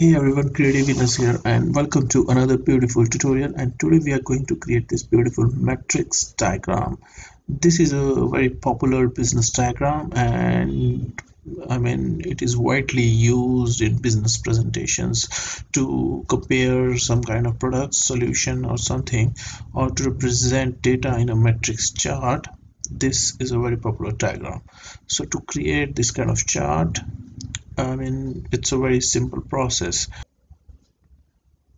Hey everyone, Creative Venus here and welcome to another beautiful tutorial and today we are going to create this beautiful matrix diagram. This is a very popular business diagram and I mean it is widely used in business presentations to compare some kind of product solution or something or to represent data in a matrix chart. This is a very popular diagram. So to create this kind of chart I mean it's a very simple process.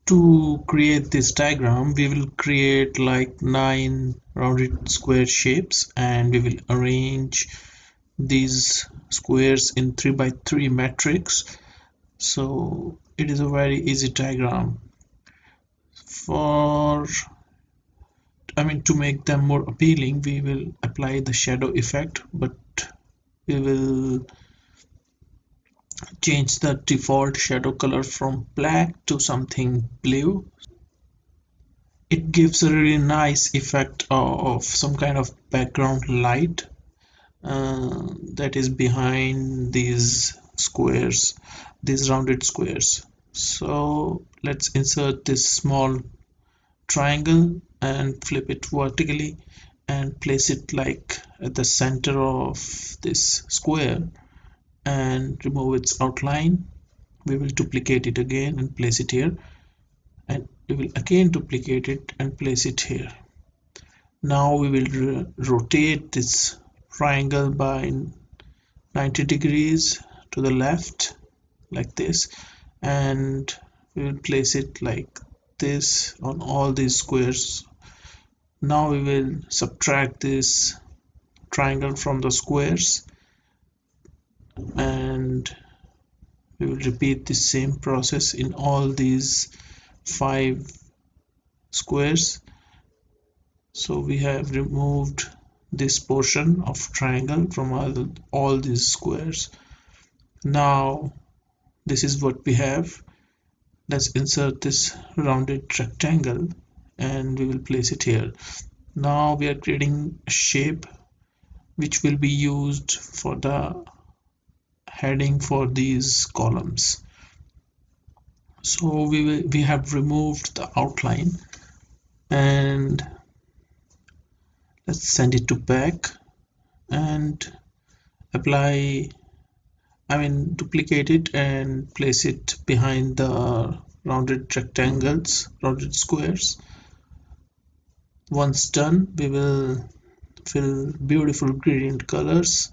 To create this diagram we will create like nine rounded square shapes and we will arrange these squares in 3 by 3 matrix. So it is a very easy diagram. For I mean to make them more appealing we will apply the shadow effect but we will change the default shadow color from black to something blue. It gives a really nice effect of some kind of background light uh, that is behind these squares these rounded squares. So let's insert this small triangle and flip it vertically and place it like at the center of this square and remove its outline. We will duplicate it again and place it here. And we will again duplicate it and place it here. Now we will rotate this triangle by 90 degrees to the left like this. And we will place it like this on all these squares. Now we will subtract this triangle from the squares and we will repeat the same process in all these five squares. So we have removed this portion of triangle from all, all these squares. Now this is what we have. Let's insert this rounded rectangle and we will place it here. Now we are creating a shape which will be used for the heading for these columns. So we we have removed the outline and let's send it to back and apply I mean duplicate it and place it behind the rounded rectangles rounded squares. Once done we will fill beautiful gradient colors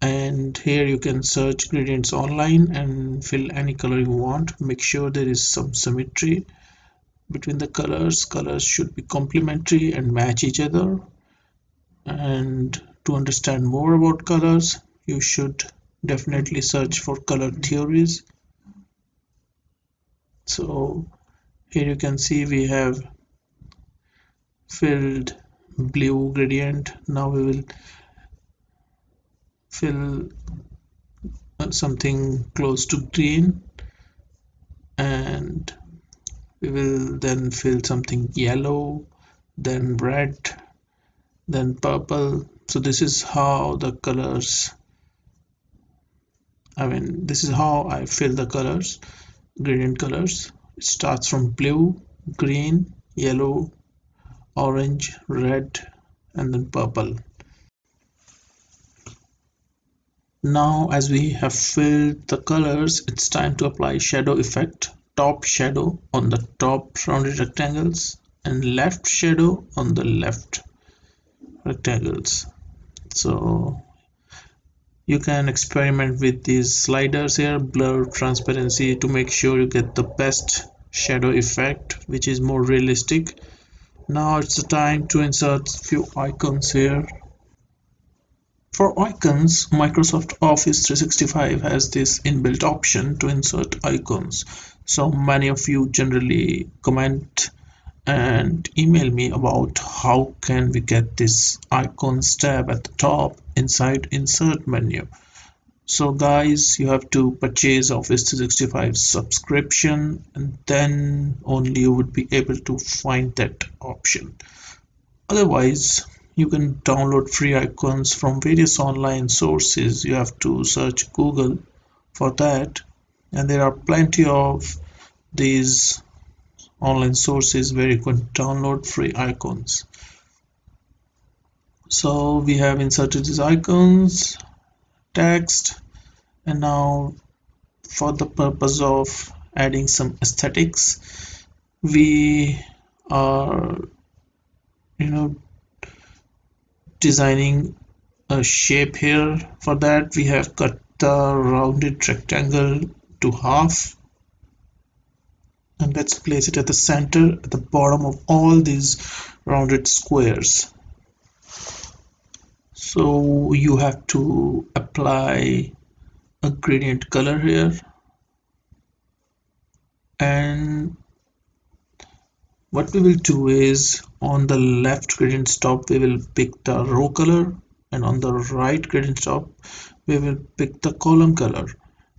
and here you can search gradients online and fill any color you want. Make sure there is some symmetry between the colors. Colors should be complementary and match each other. And to understand more about colors you should definitely search for color theories. So here you can see we have filled blue gradient. Now we will fill uh, something close to green and we will then fill something yellow then red then purple. So this is how the colors I mean this is how I fill the colors gradient colors. It starts from blue green yellow orange red and then purple Now as we have filled the colors, it's time to apply shadow effect. Top shadow on the top rounded rectangles and left shadow on the left rectangles. So you can experiment with these sliders here, blur, transparency to make sure you get the best shadow effect which is more realistic. Now it's the time to insert few icons here for icons, Microsoft Office 365 has this inbuilt option to insert icons. So many of you generally comment and email me about how can we get this icons tab at the top inside insert menu. So guys, you have to purchase Office 365 subscription and then only you would be able to find that option. Otherwise, you can download free icons from various online sources. You have to search google for that. And there are plenty of these online sources where you can download free icons. So we have inserted these icons text and now for the purpose of adding some aesthetics we are you know designing a shape here. For that we have cut the rounded rectangle to half. And let's place it at the center at the bottom of all these rounded squares. So you have to apply a gradient color here. And what we will do is on the left gradient stop we will pick the row color and on the right gradient stop we will pick the column color.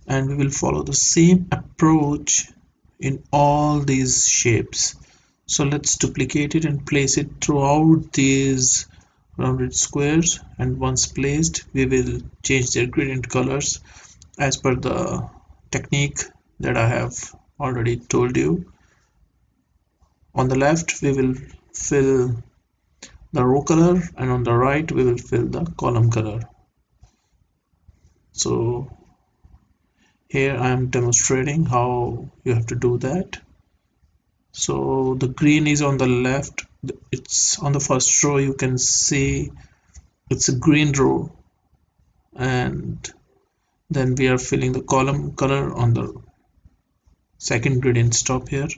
And we will follow the same approach in all these shapes. So let's duplicate it and place it throughout these rounded squares. And once placed we will change their gradient colors as per the technique that I have already told you on the left we will fill the row color and on the right we will fill the column color. So here I am demonstrating how you have to do that. So the green is on the left. It's on the first row. You can see it's a green row. And then we are filling the column color on the second gradient stop here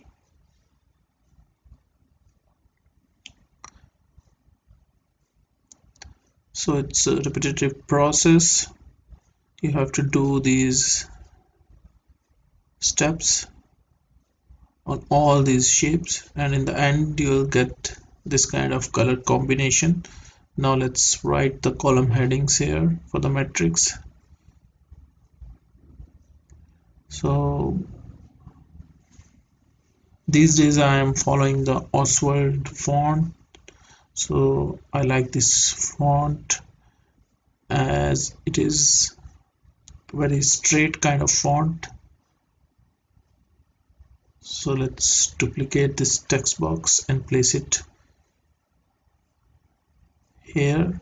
so it's a repetitive process. You have to do these steps on all these shapes and in the end you'll get this kind of color combination. Now let's write the column headings here for the matrix. So these days I am following the Oswald font so I like this font as it is very straight kind of font. So let's duplicate this text box and place it here.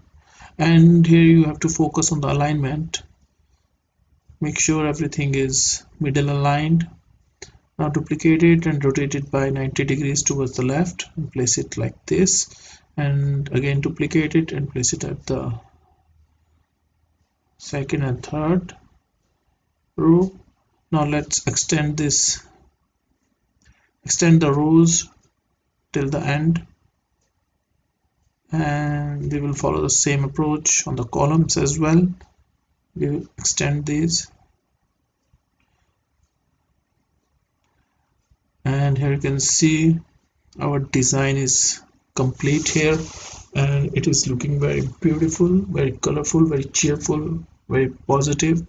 And here you have to focus on the alignment. Make sure everything is middle aligned. Now duplicate it and rotate it by 90 degrees towards the left and place it like this and again duplicate it and place it at the second and third row. Now let's extend this extend the rows till the end. And we will follow the same approach on the columns as well. We will extend these. And here you can see our design is complete here and it is looking very beautiful very colorful very cheerful very positive.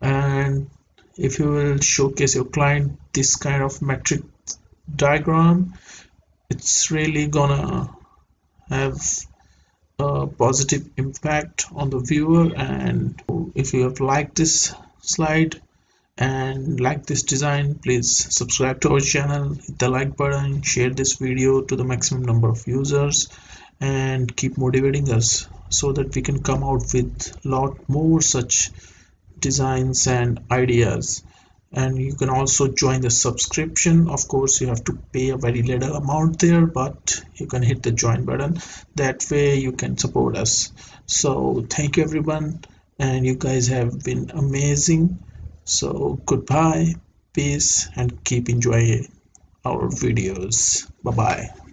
And if you will showcase your client this kind of matrix diagram it's really gonna have a positive impact on the viewer. And if you have liked this slide and like this design please subscribe to our channel hit the like button share this video to the maximum number of users and keep motivating us so that we can come out with a lot more such designs and ideas. And you can also join the subscription. Of course you have to pay a very little amount there but you can hit the join button. That way you can support us. So thank you everyone. And you guys have been amazing so goodbye peace and keep enjoying our videos. Bye bye